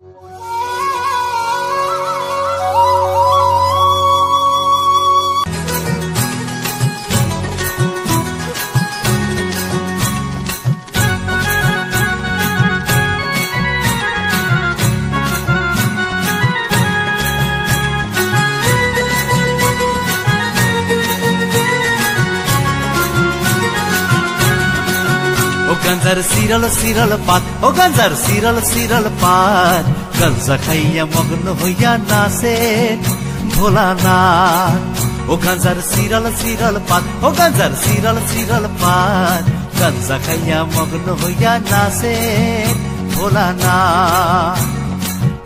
Wow. गंजर सिरल सिरल पात। ओ गंजर सिरल सिरल पात। गंजा खाइया मग्न होइया नासे भोलानाथ ओ गंजर सिरल सिरल पात। ओ गंजर सिरल सिरल पात। गंजा खाइया मग्न होइया नासे भोलानाथ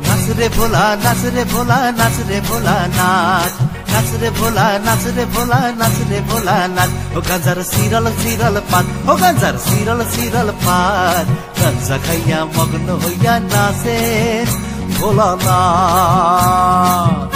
नाच रे भोला, नाच रे भोला, नाच रे भोला नाच নাচ রে ভোলা নাচ রে ভোলা নাচ রে ভোলা নাচ ও গাঁজার সিরল সিরল পাত ও গাঁজার সিরল সিরল পাত গাঁজা খাইয়া মগ্ন হইয়া নাচে ভোলা নাচ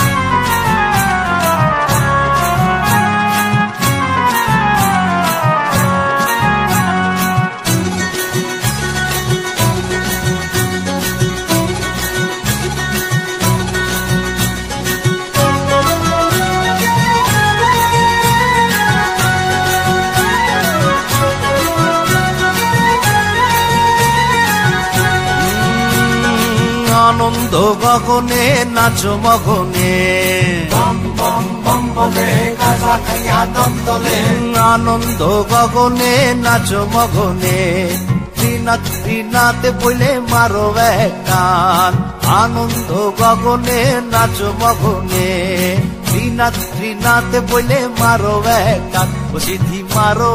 আনন্দ গগনে নাচ মগনে। আনন্দ গগনে নাচ মগনে। ত্রিনাথ ত্রিনাথে বইলে মারো টান আনন্দ গগনে নাচ মগনে। ত্রিনাথ ত্রিনাথে বইলে মারো ও সিদ্ধি মারো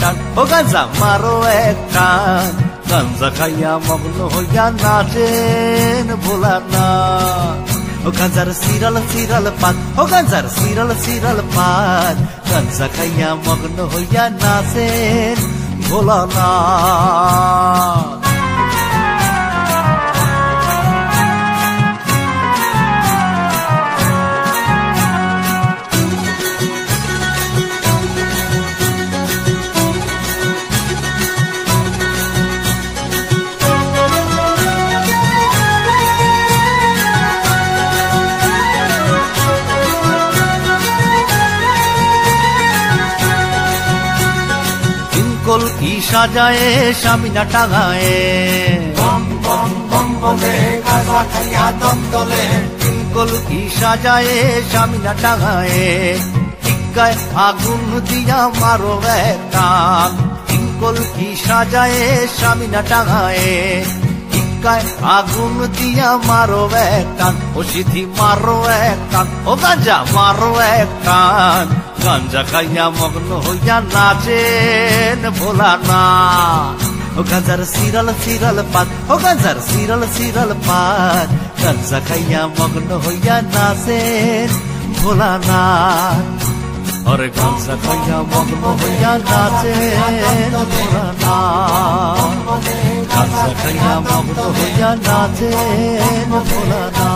টান ও গাঞ্জা মারো টান গাঞ্জা খাইয়া মগ্ন হইয়া নাচেন ভোলা না ও গাঞ্জার সিরাল সিরাল পাত ও গাঞ্জার সিরাল সিরাল পাত গাঞ্জা খাইয়া মগ্ন হইয়া নাচেন ভোলা না কলকি সাজায়ে স্বামীনা টাঙায়ে কলকি সাজায়ে স্বামীনা টাঙায়ে টিকায় আগুন দিয়া মারো টান কলকি সাজায়ে স্বামীনা টাঙায়ে টিকায় আগুন দিয়া মারো টান ও সিদ্ধি মারো টান ও গাঞ্জা মারো টান গাঞ্জা খাইয়া মগ্ন হইয়া নাচেন ভোলা না। ও গাঞ্জার সিরাল সিরাল পাত, ও গাঞ্জার সিরাল সিরাল পাত। গাঞ্জা খাইয়া মগ্ন হইয়া নাচেন ভোলা না। আরে গাঞ্জা খাইয়া মগ্ন হইয়া নাচেন ভোলা না। গাঞ্জা খাইয়া মগ্ন হইয়া নাচেন ভোলা না।